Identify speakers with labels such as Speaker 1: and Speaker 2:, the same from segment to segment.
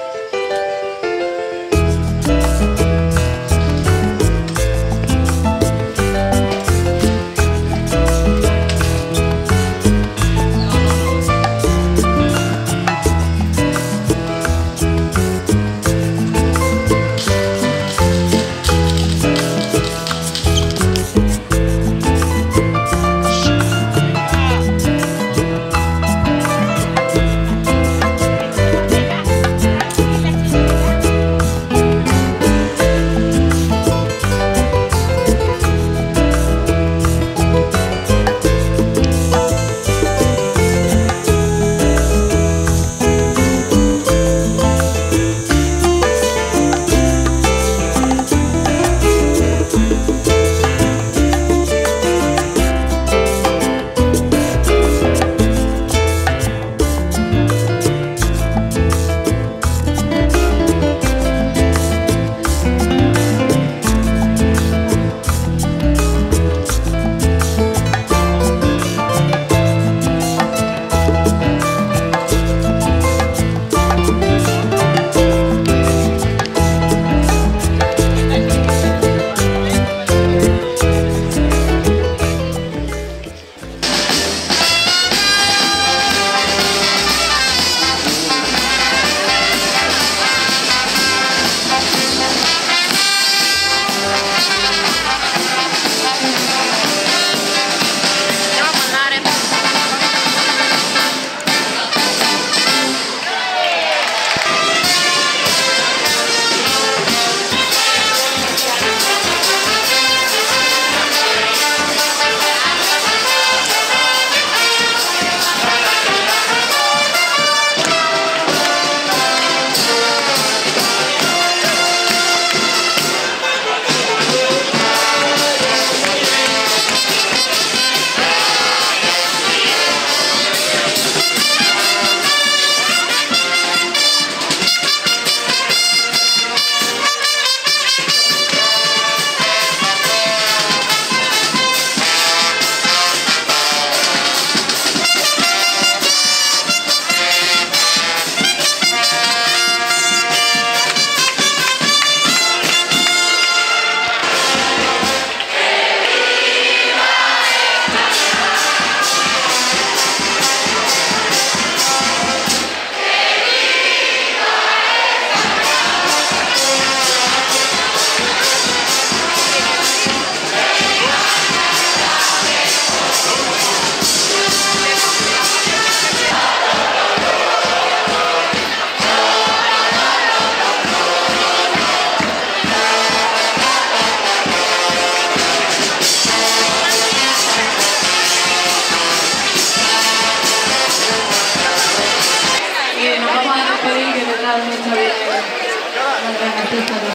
Speaker 1: Thank you.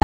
Speaker 2: totalmente